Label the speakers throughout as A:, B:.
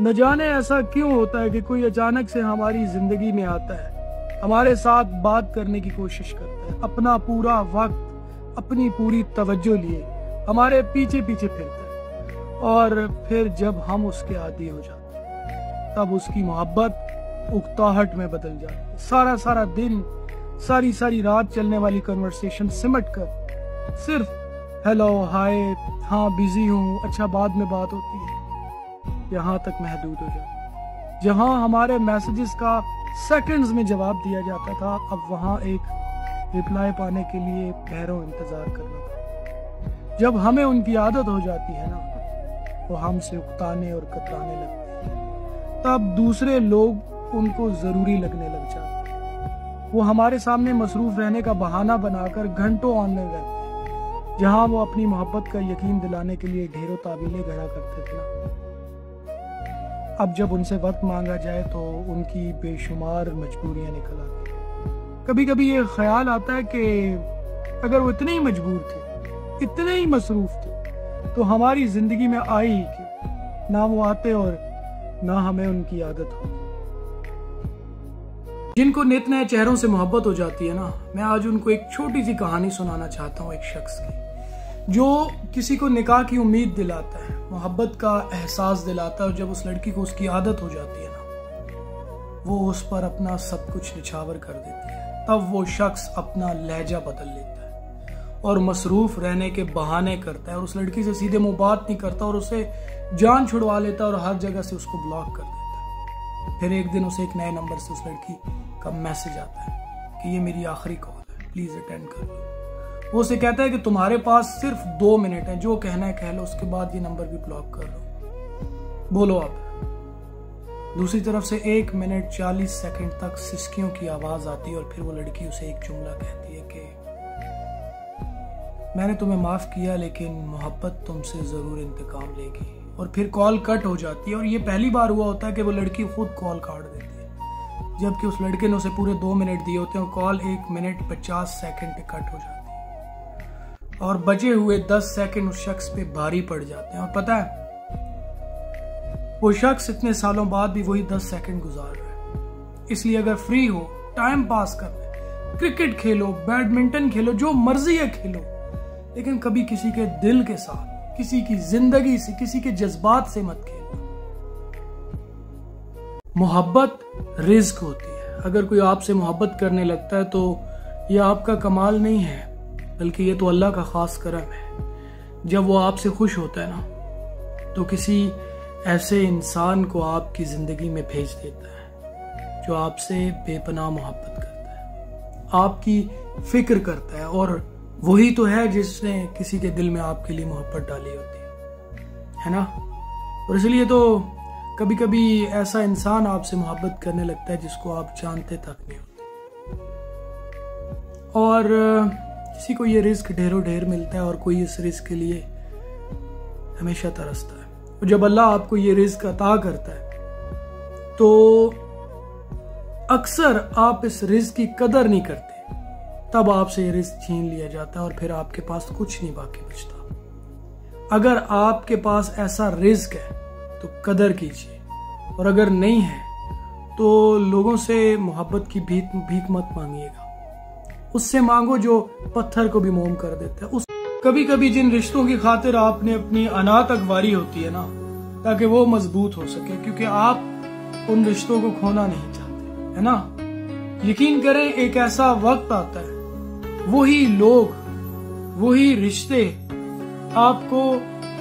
A: न जाने ऐसा क्यों होता है कि कोई अचानक से हमारी ज़िंदगी में आता है। हमारे साथ बात करने की कोशिश करता है। अपना पूरा वक्त, अपनी पूरी तवज्जो लिए हमारे पीछे पीछे फिरता है। और फिर जब हम उसके आदि हो जाते हैं, तब उसकी मोहब्बत उकताहट में बदल जाती है। सारा सारा दिन सारी सारी रात चलने वाली कन्वर्सेशन सिमट कर सिर्फ़ हेलो हाय हाँ बिज़ी हूँ अच्छा बाद में बात होती है। यहाँ तक महदूद हो जाती जहाँ हमारे मैसेजेस का सेकंड्स में जवाब दिया जाता था, अब वहाँ एक रिप्लाई पाने के लिए पैरों इंतज़ार करना था। जब हमें उनकी आदत हो जाती है ना वो हमसे उकताने और कतराने लगते हैं। तब दूसरे लोग उनको ज़रूरी लगने लग जाते वो हमारे सामने मसरूफ रहने का बहाना बनाकर घंटों ऑनलाइन रहते जहाँ वो अपनी मोहब्बत का यकीन दिलाने के लिए ढेरों ताबीलें गढ़ा करते थे अब जब उनसे वक्त मांगा जाए तो उनकी बेशुमार मजबूरियाँ निकल आती हैं। कभी कभी ये ख्याल आता है कि अगर वो इतने ही मजबूर थे, इतने ही मसरूफ थे तो हमारी ज़िंदगी में आई ही क्यों? ना वो आते और ना हमें उनकी आदत हो जिनको नित नए चेहरों से मोहब्बत हो जाती है ना, मैं आज उनको एक छोटी सी कहानी सुनाना चाहता हूँ एक शख्स की। जो किसी को निकाह की उम्मीद दिलाता है, मोहब्बत का एहसास दिलाता है और जब उस लड़की को उसकी आदत हो जाती है ना, वो उस पर अपना सब कुछ निछावर कर देती है। तब वो शख्स अपना लहजा बदल लेता है और मसरूफ रहने के बहाने करता है और उस लड़की से सीधे मुँह बात नहीं करता और उसे जान छुड़वा लेता और हर जगह से उसको ब्लॉक कर देता है। फिर एक दिन उसे एक नए नंबर से उस लड़की का मैसेज आता है कि ये मेरी आखिरी कॉल है प्लीज़ अटेंड कर लो। वो उसे कहता है कि तुम्हारे पास सिर्फ़ दो मिनट है, जो कहना है कह लो, उसके बाद ये नंबर भी ब्लॉक कर लो। बोलो आप। दूसरी तरफ़ से एक मिनट चालीस सेकंड तक सिस्कियों की आवाज़ आती है और फिर वो लड़की उसे एक जुमला कहती है कि, मैंने तुम्हें माफ़ किया, लेकिन मोहब्बत तुमसे ज़रूर इंतकाम लेगी। और फिर कॉल कट हो जाती है और ये पहली बार हुआ होता है कि वो लड़की खुद कॉल काट देती है। जबकि उस लड़के ने उसे पूरे दो मिनट दिए होते हैं और कॉल एक मिनट पचास सेकंड पे कट हो जाती है। और बचे हुए दस सेकंड उस शख्स पे भारी पड़ जाते हैं। और पता है, वो शख्स इतने सालों बाद भी वही दस सेकंड गुजार रहा है। इसलिए अगर फ्री हो टाइम पास कर क्रिकेट खेलो बैडमिंटन खेलो, जो मर्ज़ी है खेलो। लेकिन कभी किसी के दिल के साथ, किसी की ज़िंदगी से, किसी के जज्बात से मत खेलो मोहब्बत रिस्क होती है। अगर कोई आपसे मोहब्बत करने लगता है तो यह आपका कमाल नहीं है। बल्कि ये तो अल्लाह का ख़ास करम है। जब वो आपसे खुश होता है ना तो किसी ऐसे इंसान को आपकी ज़िंदगी में भेज देता है, जो आपसे बेपनाह मोहब्बत करता है, आपकी फ़िक्र करता है, और वही तो है जिसने किसी के दिल में आपके लिए मोहब्बत डाली होती है। ना? और इसलिए तो कभी कभी ऐसा इंसान आपसे मोहब्बत करने लगता है जिसको आप जानते तक नहीं होते। और किसी को ये रिस्क ढेरों ढेर मिलता है और कोई इस रिस्क के लिए हमेशा तरसता है। और जब अल्लाह आपको ये रिस्क अता करता है तो अक्सर आप इस रिस्क की कदर नहीं करते। तब आपसे ये रिस्क छीन लिया जाता है और फिर आपके पास कुछ नहीं बाकी बचता। अगर आपके पास ऐसा रिस्क है तो कदर कीजिए। और अगर नहीं है तो लोगों से मोहब्बत की भीख भीख मत मांगिएगा। उससे मांगो जो पत्थर को भी मोम कर देता है। उस कभी कभी जिन रिश्तों की खातिर आपने अपनी अनाथ अखबारी होती है ना, ताकि वो मज़बूत हो सके, क्योंकि आप उन रिश्तों को खोना नहीं चाहते, है ना? यकीन करें, एक ऐसा वक्त आता है, वही लोग, वही रिश्ते आपको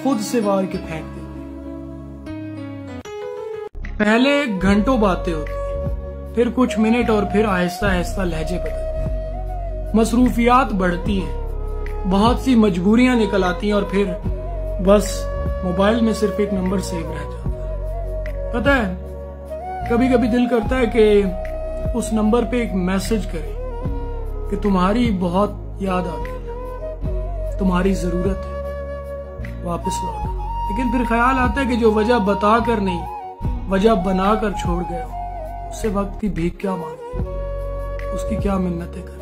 A: खुद से वार के फेंक देते पहले घंटों बातें होती फिर कुछ मिनट और फिर आहिस्ता आहिस्ता लहजे बदलते मसरूफियात बढ़ती हैं। बहुत सी मजबूरियाँ निकल आती हैं और फिर बस मोबाइल में सिर्फ़ एक नंबर सेव रह जाता है। पता है कभी कभी दिल करता है कि उस नंबर पे एक मैसेज करें कि तुम्हारी बहुत याद आती है। तुम्हारी ज़रूरत है। वापस लौटो। लेकिन फिर ख्याल आता है कि जो वजह बताकर नहीं, वजह बनाकर छोड़ गए हो, उससे वक्त की भीख क्या मांगी उसकी क्या मिन्नतें कर?